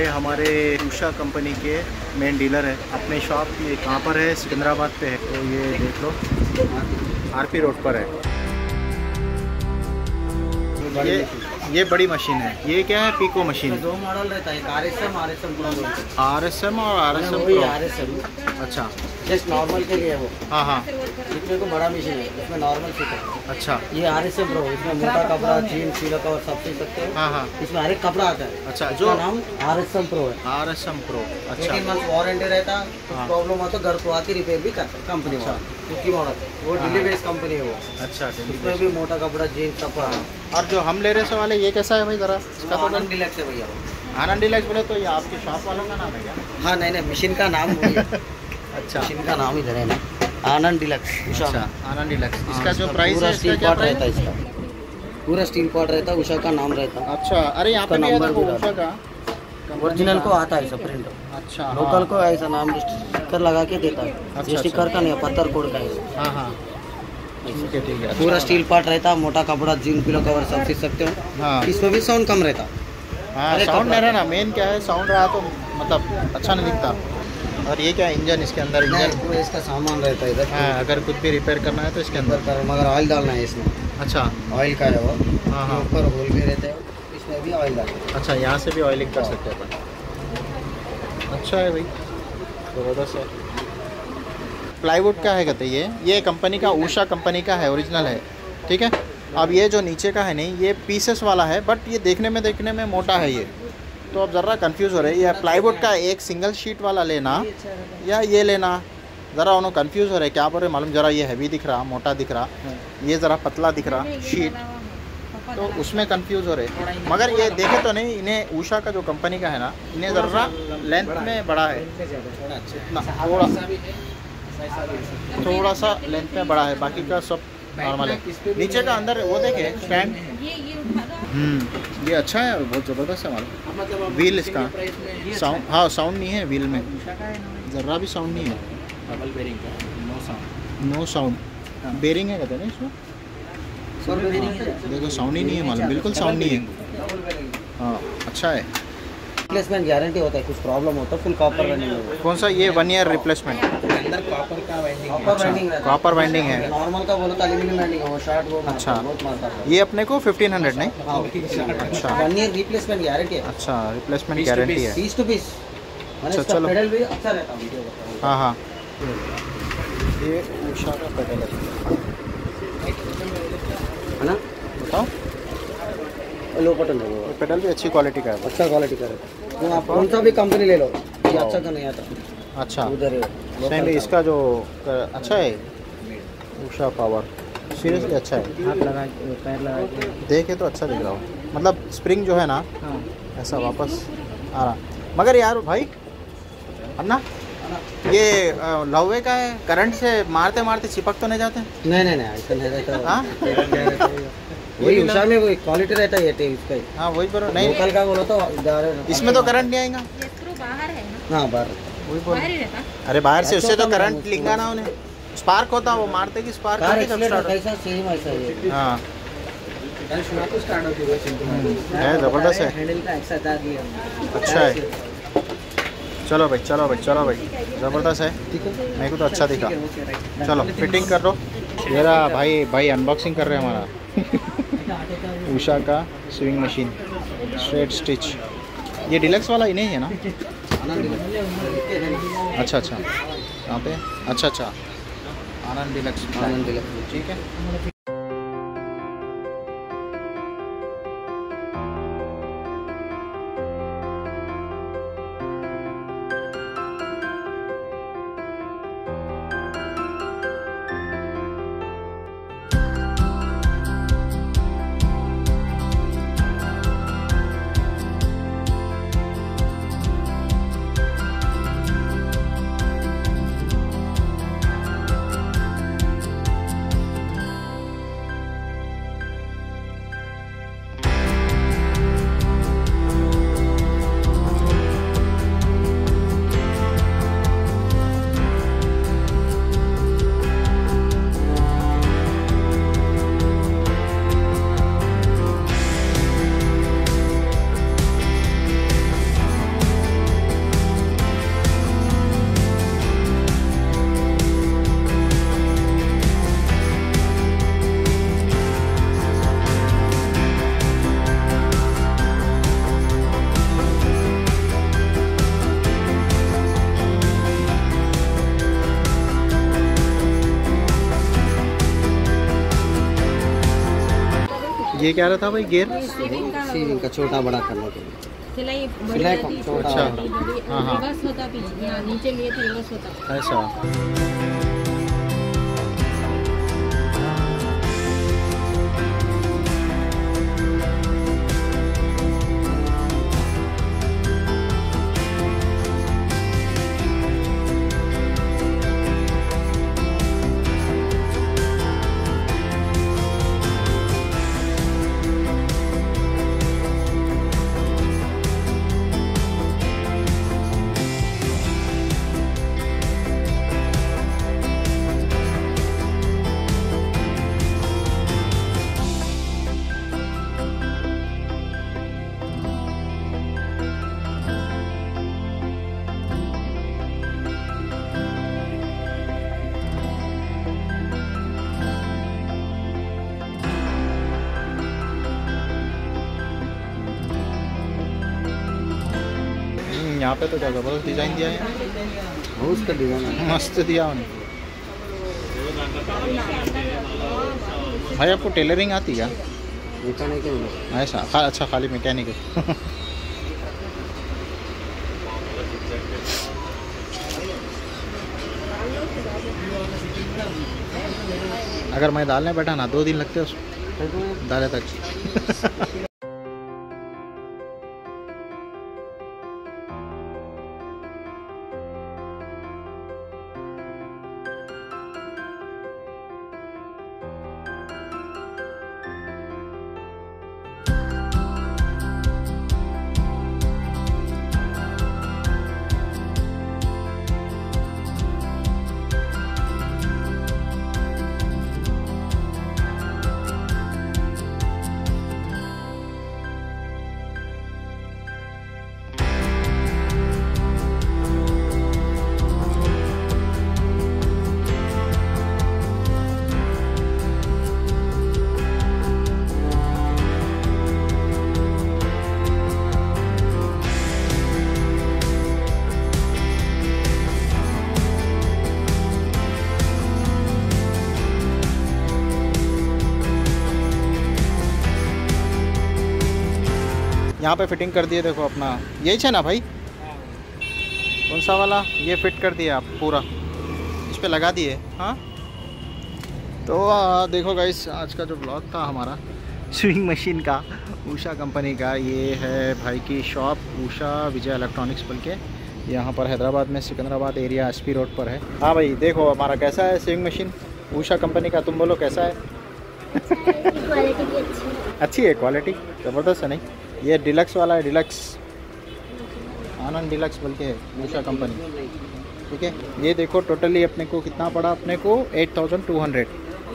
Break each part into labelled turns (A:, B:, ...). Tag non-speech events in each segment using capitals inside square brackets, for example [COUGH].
A: भाई हमारे उषा कंपनी के मेन डीलर है। अपने शॉप ये कहाँ पर है? सिकंदराबाद पे है। तो ये देख लो। आरपी रोड पर है। ये ये बड़ी मशीन है। ये क्या है? पीको मशीन
B: दो मॉडल रहता है एक R S M R S M pro
A: R S M और R S M
B: R S M
A: अच्छा।
B: जस्ट नॉर्मल के लिए वो।
A: हाँ हाँ।
B: इसमें को बड़ा मशीन है इसमें नॉर्मल फिट है।
A: अच्छा।
B: ये आर एस एम प्रो इसमें मोटा कपड़ा जीन सीला कवर सब सकते हो।
A: हाँ हाँ।
B: इसमें हर एक कपड़ा आता है।
A: अच्छा
B: जो नाम आर एस एम प्रो है।
A: आर एस एम प्रो अच्छा।
B: एटीन मंथ वारंटी रहता
A: हाँ।
B: प्रॉब्लम हो तो घर को आके रिपेयर भी करते कंपनी वाला उसकी मॉडल वो
A: हाँ।
B: दिल्ली बेस्ड कंपनी है वो।
A: अच्छा
B: उसमें भी मोटा कपड़ा कपड़ा
A: और जो हम ले रहे से वाले ये कैसा है भाई ज़रा? इसका तो
B: आनंद डिलक्स है भैया
A: आनंद डिलक्स बोले तो ये आपके शॉप वालों का नाम है क्या?
B: हाँ नहीं नहीं मशीन का नाम है [LAUGHS]
A: अच्छा।
B: मशीन का नाम इधर है। ना आनंद डिलक्स
A: अच्छा आनंद डिलक्स।
B: हाँ,
A: इसका जो प्राइस है इसका क्या
B: रहता है इसका। पूरा स्टील पॉट रहता है उषा का नाम रहता है।
A: अच्छा अरे यहाँ पे है।
B: नंबर
A: उषा का।
B: ओरिजिनल को आता है ऐसा प्रिंट
A: अच्छा हाँ।
B: लोकल को ऐसा नाम स्टिकर लगा के देता है।
A: अच्छा,
B: स्टिकर का नहीं पत्थर कोड का है।
A: हाँ हाँ। ठीक है ठीक है
B: पूरा। स्टील पार्ट रहता मोटा कपड़ा जीन पिलो कवर सब सीख सकते हो।
A: हाँ।
B: इसमें भी साउंड कम रहता।
A: हाँ साउंड नहीं रहा ना मेन क्या है साउंड रहा तो मतलब अच्छा नहीं दिखता। और ये क्या इंजन इसके अंदर इंजन
B: इसका सामान रहता है इधर।
A: हाँ अगर कुछ भी रिपेयर करना है तो इसके
B: अंदर।
A: अंदर
B: कर मगर ऑयल डालना है इसमें।
A: अच्छा।
B: ऑयल का है वो।
A: हाँ हाँ।
B: ऊपर होल भी रहता है इसमें भी ऑयल डालना
A: अच्छा यहाँ से भी ऑयलिंग कर सकते हैं अपन। अच्छा है भाई। ज़बरदस्त है। प्लाईवुड का है कहते ये। ये कंपनी का, उषा कंपनी का है ओरिजिनल है। ठीक है? अब ये जो नीचे का है नहीं, ये पीसेस वाला है बट ये देखने में देखने में मोटा है ये। तो अब ज़रा कंफ्यूज हो रहे हैं। ये प्लाईवुड का एक सिंगल शीट वाला लेना या ये लेना? ज़रा उन्होंने कंफ्यूज हो रहे क्या बोल रहे मालूम, ज़रा ये हैवी दिख रहा, मोटा दिख रहा। ये ज़रा पतला दिख रहा शीट तो उसमें कंफ्यूज हो रहे मगर ये देखे तो नहीं, इन्हें उषा का जो कंपनी का है ना, इन्हें ज़रा लेंथ में बड़ा है। थोड़ा। थोड़ा सा लेंथ में बड़ा है बाकी का सब नॉर्मल है। नीचे का अंदर वो देखे स्टैंड हम्म ये अच्छा है बहुत ज़बरदस्त है मालूम व्हील इसका। साउंड हाँ साउंड नहीं है व्हील में। ज़रा भी साउंड नहीं है। नो साउंड बेरिंग है। कहते हैं ना इसमें देखो साउंड ही नहीं है मालूम। बिल्कुल साउंड नहीं है। हाँ अच्छा है।
B: रिप्लेसमेंट गारंटी होता है कुछ प्रॉब्लम होता है फुल कॉपर रनिंग है।
A: कौन सा? ये वन ईयर रिप्लेसमेंट
B: अंदर कॉपर का वाइंडिंग कॉपर वाइंडिंग रहता
A: कॉपर वाइंडिंग है
B: है। नॉर्मल का बोलो तो एल्यूमिनियम वाइंडिंग है वो शार्ट वो
A: अच्छा।
B: है, है।
A: ये अपने को 1500 नहीं?
B: हाँ
A: अच्छा।
B: वन ईयर रिप्लेसमेंट गारंटी है।
A: अच्छा रिप्लेसमेंट गारंटी है।
B: पीस टू पीस
A: अच्छा, चलो।
B: पेडल भी अच्छा रहता है वीडियो बताओ
A: हाँ हाँ। ये उषा का पेडल है।
B: है ना
A: बताओ।
B: लो बटन है वो।
A: पेडल भी अच्छी क्वालिटी का है।
B: अच्छा क्वालिटी का है। वो आप कौन सा भी कंपनी ले लो ये अच्छा का नहीं आता।
A: अच्छा।
B: उधर है।
A: इसका जो अच्छा है? उषा पावर सीरियसली अच्छा है?
B: हाथ लगा के पैर लगा के।
A: देखे तो अच्छा दिख रहा हो। मतलब स्प्रिंग जो है ना
B: हाँ।
A: ऐसा वापस आ रहा। मगर यार भाई अन्ना ये लौवे का है करंट से मारते मारते चिपक तो नहीं जाते?
B: नहीं नहीं नहीं ऐसा नहीं रहता।
A: हाँ? [LAUGHS]
B: वही उषा में वही क्वालिटी रहता है ये टे- इसका ही।
A: हाँ वही बोलो नहीं।
B: लोकल का बोलो तो
A: इसमें तो करंट नहीं आएगा।
C: ये स्क्रू बाहर है ना।
B: हाँ बार
A: वही बोलो
C: बाहर ही रहता।
A: अरे बाहर से उससे तो
B: अच्छा
A: करंट
B: तो
A: लिखा ना उन्हें। स्पार्क होता वो मारते कि स्पार्क
B: कार
A: होती तब
B: एक्सीलेटर
A: स्टार्ट
B: कैसा सेम ऐसा है
A: हाँ।
B: स्टार्ट होती है
A: है ज़बरदस्त है।
B: हैंडल का एक्स्ट्रा चार्ज लिया
A: अच्छा है। चलो भाई चलो भाई चलो भाई। ज़बरदस्त है।
B: ठीक है।
A: मेरे को तो अच्छा दिखा। चलो फिटिंग कर दो। मेरा भाई भाई अनबॉक्सिंग कर रहे हैं हमारा। उषा का स्विंग मशीन स्ट्रेट स्टिच ये डिलक्स वाला ही नहीं है ना? अच्छा अच्छा. कहाँ पे? अच्छा अच्छा. आनंद डिलक्स
B: आनंद डिलक्स
A: ठीक है. ये क्या रहा था भाई गेयर
C: सीविंग सीलिंग का
B: छोटा बड़ा करने के लिए।
C: सिलाई
B: छोटा
A: अच्छा। हाँ, हाँ।
C: रिवर्स होता पीछे यहाँ नीचे लिए थे रिवर्स
A: ऐसा यहाँ पे तो क्या ज़बरदस्त डिज़ाइन दिया है।
B: बहुत डिज़ाइन
A: मस्त दिया उन्हें भाई आपको टेलरिंग आती क्या? ऐसा खा, अच्छा खाली मैकेनिक अगर मैं डालने बैठा ना दो दिन लगते उसको। डाले तक। यहाँ पे फिटिंग कर दिए देखो अपना। यही है ना भाई? कौन सा वाला? ये फिट कर दिया आप पूरा। इस पर लगा दिए। हाँ? तो आ, देखो गाइस आज का जो ब्लॉग था हमारा स्विंग मशीन का उषा कंपनी का ये है भाई की शॉप उषा विजय इलेक्ट्रॉनिक्स बोल के। यहाँ पर हैदराबाद में सिकंदराबाद एरिया एसपी रोड पर है। हाँ भाई देखो हमारा कैसा है स्विंग मशीन उषा कंपनी का तुम बोलो कैसा है?
D: अच्छी है।
A: क्वालिटी ज़बरदस्त है नहीं? ये डिलक्स वाला है डिलक्स आनंद डिलक्स बोल के है उषा कंपनी ठीक है? ये देखो टोटली अपने को कितना पड़ा? अपने को एट थाउज़ेंड टू हंड्रेड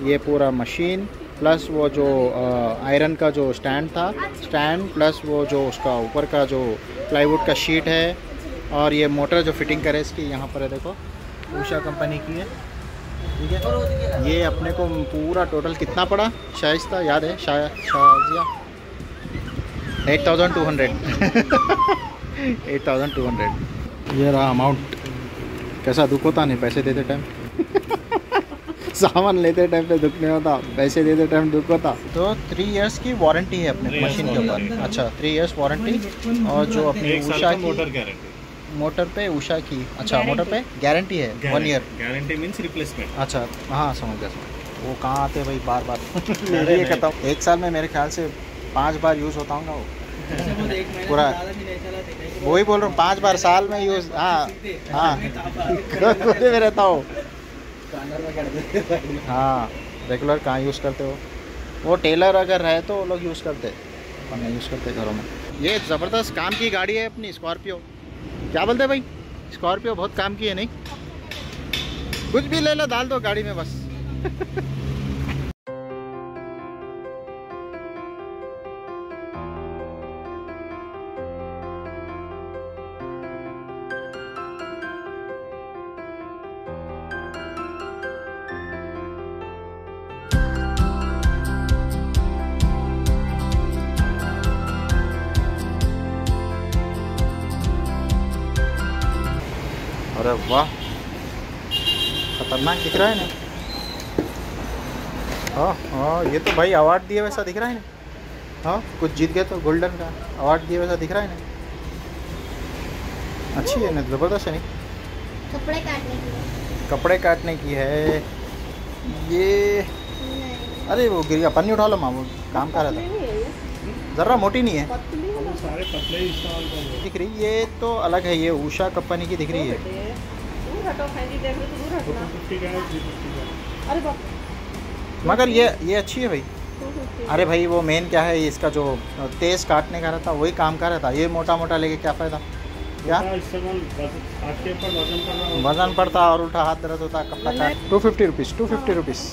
A: ये पूरा मशीन प्लस वो जो आयरन का जो स्टैंड था स्टैंड प्लस वो जो उसका ऊपर का जो प्लाईवुड का शीट है, और ये मोटर जो फिटिंग करे इसकी, यहाँ पर है देखो उषा कंपनी की है। ठीक है? ये अपने को पूरा टोटल कितना पड़ा? शाइस्ता याद है? Shaya, Shazia. Eight thousand two hundred. [LAUGHS] Eight thousand two hundred. ये रहा अमाउंट कैसा दुख होता नहीं पैसे देते टाइम [LAUGHS] सामान लेते टाइम पे दुख नहीं होता पैसे देते टाइम दुख होता। तो थ्री इयर्स की वारंटी है अपने मशीन के ऊपर। अच्छा थ्री इयर्स वारंटी और जो अपनी उषा
E: की मोटर गारंटी
A: मोटर पे उषा की। अच्छा मोटर पे गारंटी है one year
E: guarantee means replacement
A: अच्छा हाँ समझ गया समझ वो कहाँ आते हैं भाई बार बार मैं ये कहता हूँ एक साल में मेरे ख्याल से पाँच बार यूज़ होता होगा वो। पूरा। वही बोल रहा हूँ पाँच बार साल में यूज़ हाँ [LAUGHS] हाँ। [LAUGHS] कोने में रहता हूँ। हाँ रेगुलर कहाँ यूज़ करते हो? वो टेलर अगर रहे तो वो लोग यूज़ करते और नहीं यूज़ करते घरों में। ये ज़बरदस्त काम की गाड़ी है अपनी स्कॉर्पियो क्या बोलते हैं भाई? स्कॉर्पियो बहुत काम की है नहीं? कुछ भी ले लो डाल दो गाड़ी में बस। [LAUGHS] वाह खतरनाक दिख रहा है ना? हाँ हाँ ये तो भाई अवार्ड दिए वैसा दिख रहा है ना? हाँ कुछ जीत गए तो गोल्डन का अवार्ड दिए वैसा दिख रहा है ना? अच्छी है ना ज़बरदस्त है नहीं
D: कपड़े काटने के
A: कपड़े काटने की है। ये अरे वो गिर गया पन्नी उठा लो माँ वो काम कर रहा था। ज़रा मोटी नहीं है। दिख रही ये तो अलग है ये उषा कंपनी की दिख रही है।
E: है
A: मगर ये ये अच्छी है भाई। अरे भाई वो मेन क्या है इसका जो तेज काटने का रहता वही काम का रहता ये मोटा मोटा लेके क्या फ़ायदा? क्या। वज़न पड़ता और उल्टा हाथ दर्द होता कपड़ा काट two fifty rupees two fifty rupees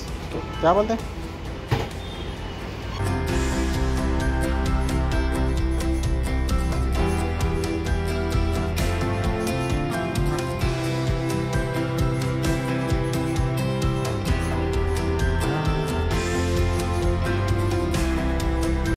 A: क्या बोलते हैं?